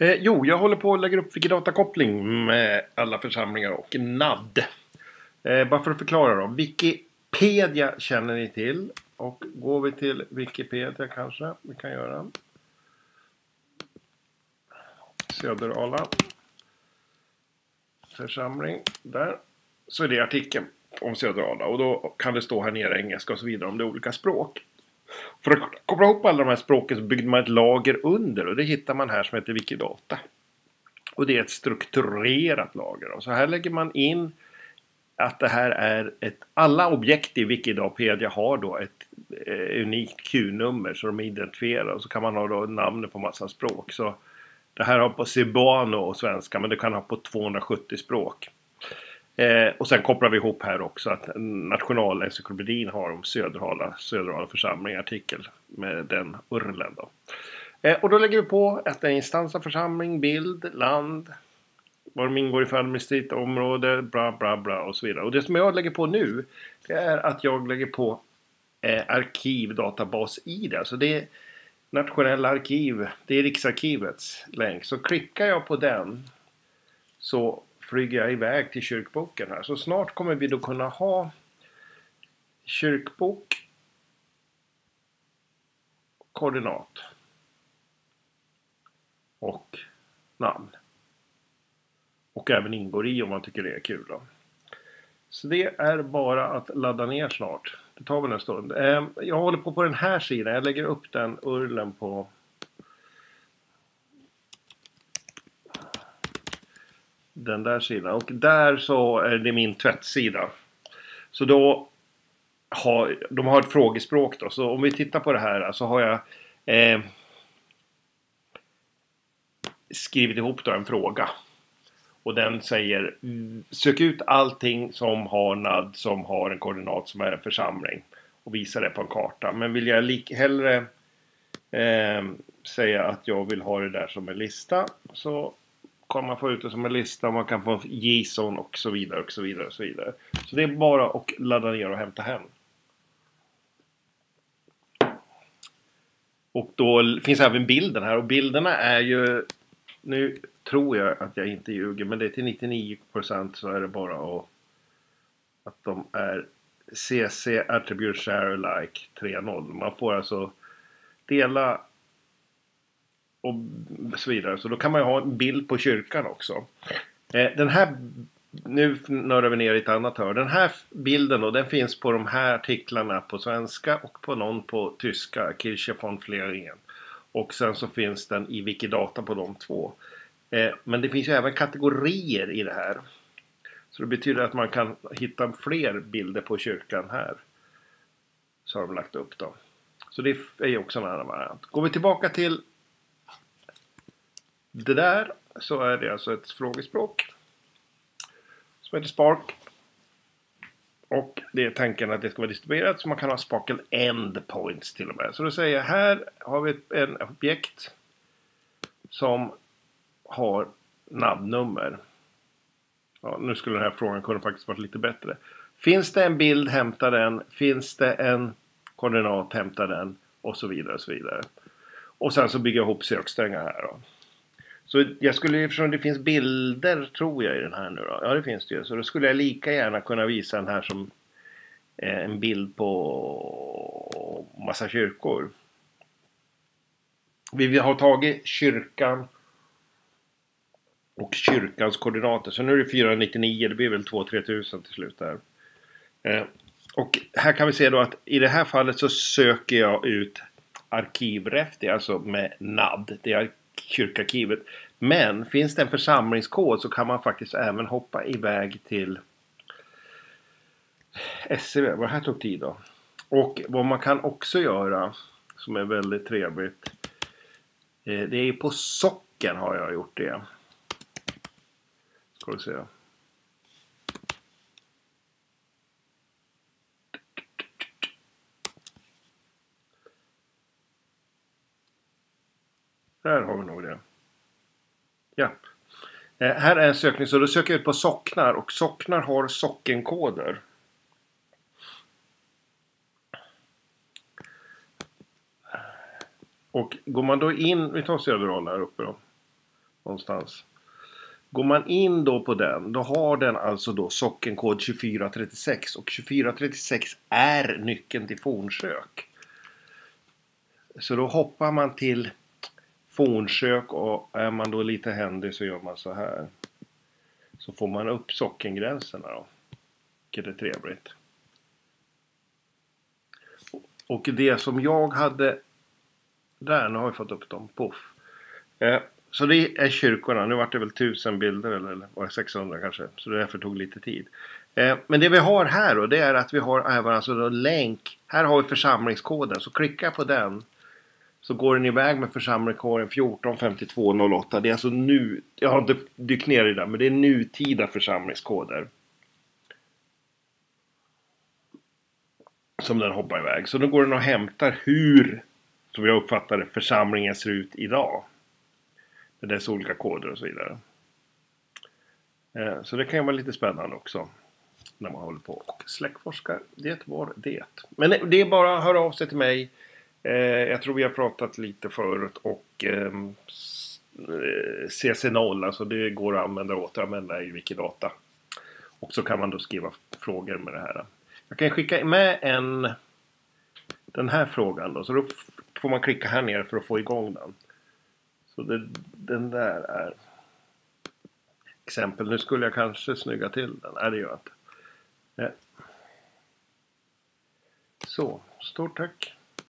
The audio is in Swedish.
Eh, jo, jag håller på att lägga upp Wikidata-koppling med alla församlingar och NAD. Eh, bara för att förklara då. Wikipedia känner ni till. Och går vi till Wikipedia kanske vi kan göra. Söderala. Församling. Där. Så är det artikeln om Söderala. Och då kan det stå här nere engelska och så vidare om det är olika språk. För att koppla ihop alla de här språken så byggde man ett lager under och det hittar man här som heter Wikidata. Och det är ett strukturerat lager. Och så här lägger man in att det här är ett... Alla objekt i Wikipedia har då ett eh, unikt Q-nummer så de är identifierade. Och så kan man ha då namnet på massa språk. Så det här har på Cebuano och svenska men det kan ha på 270 språk. Eh, och sen kopplar vi ihop här också att Nationalencyklopedin har om Söderhala, Söderhala församling artikel med den urlen då. Eh, och då lägger vi på att det är instans av församling, bild, land, vad de ingår i administrativt område, bla bla bla och så vidare. Och det som jag lägger på nu det är att jag lägger på eh, arkivdatabas i det. Alltså det är nationella arkiv, det är Riksarkivets länk. Så klickar jag på den så flyger jag iväg till kyrkboken här. Så snart kommer vi då kunna ha kyrkbok koordinat och namn. Och även ingår i om man tycker det är kul. Då. Så det är bara att ladda ner snart. Det tar väl en stund. Ehm, jag håller på på den här sidan. Jag lägger upp den urlen på den där sidan. Och där så är det min tvättsida. Så då har de har ett frågespråk då. Så om vi tittar på det här så har jag eh, skrivit ihop då en fråga. Och den säger sök ut allting som har NAD som har en koordinat som är en församling. Och visa det på en karta. Men vill jag lik hellre eh, säga att jag vill ha det där som en lista så kan man få ut det som en lista och man kan få JSON och så vidare och så vidare och så vidare. Så det är bara att ladda ner och hämta hem. Och då finns även bilden här och bilderna är ju nu tror jag att jag inte ljuger men det är till 99% så är det bara att, att de är CC Attribute Share Alike 3.0. Man får alltså dela och så vidare. Så då kan man ju ha en bild på kyrkan också. Eh, den här, nu nördar vi ner i ett annat hörn. Den här bilden då, den finns på de här artiklarna på svenska och på någon på tyska, Kirche von Fleringen. Och sen så finns den i Wikidata på de två. Eh, men det finns ju även kategorier i det här. Så det betyder att man kan hitta fler bilder på kyrkan här. Så har de lagt upp dem. Så det är ju också en annan variant. Går vi tillbaka till det där så är det alltså ett frågespråk som heter Spark. Och det är tanken att det ska vara distribuerat så man kan ha Sparkle Endpoints till och med. Så då säger jag här har vi ett en objekt som har namnnummer. Ja, nu skulle den här frågan kunna faktiskt varit lite bättre. Finns det en bild, hämta den. Finns det en koordinat, hämta den. Och så vidare och så vidare. Och sen så bygger jag ihop söksträngar här då. Så jag skulle, eftersom det finns bilder tror jag i den här nu då. Ja det finns det ju. Så då skulle jag lika gärna kunna visa den här som eh, en bild på massa kyrkor. Vi har tagit kyrkan och kyrkans koordinater. Så nu är det 499, det blir väl 2-3 tusen till slut där. Eh, och här kan vi se då att i det här fallet så söker jag ut arkivref, det är alltså med NAD. Det är kyrkarkivet. Men finns det en församlingskod så kan man faktiskt även hoppa iväg till SCB. Vad här tog tid då. Och vad man kan också göra som är väldigt trevligt. Eh, det är på socken har jag gjort det. Ska vi se. Där har vi nog det. Ja. Eh, här är en sökning, så då söker jag ut på socknar och socknar har sockenkoder. Och går man då in, vi tar Söderala här uppe då. någonstans. Går man in då på den, då har den alltså då sockenkod 2436 och 2436 är nyckeln till fornsök. Så då hoppar man till fornsök och är man då lite händig så gör man så här. Så får man upp sockengränserna då. Vilket är trevligt. Och det som jag hade... Där, nu har vi fått upp dem. Puff. Eh, så det är kyrkorna. Nu vart det väl tusen bilder eller, eller var det 600 kanske. Så det därför tog lite tid. Eh, men det vi har här då det är att vi har även alltså en länk. Här har vi församlingskoden. Så klicka på den. Så går den iväg med församlingskoden 145208. Det är alltså nu. Jag har inte dykt ner i det men det är nutida församlingskoder. Som den hoppar iväg. Så då går den och hämtar hur, som jag uppfattar det, församlingen ser ut idag. Med dess olika koder och så vidare. Eh, så det kan ju vara lite spännande också. När man håller på och släckforskar. Det var det. Men det är bara att höra av sig till mig. Eh, jag tror vi har pratat lite förut och ehm, eh, CC0, alltså det går att använda och återanvända i Wikidata. Och så kan man då skriva frågor med det här. Jag kan skicka med en den här frågan då. Så då får man klicka här nere för att få igång den. Så det, den där är exempel. Nu skulle jag kanske snygga till den. Nej, det gör jag inte. Nej. Så, stort tack.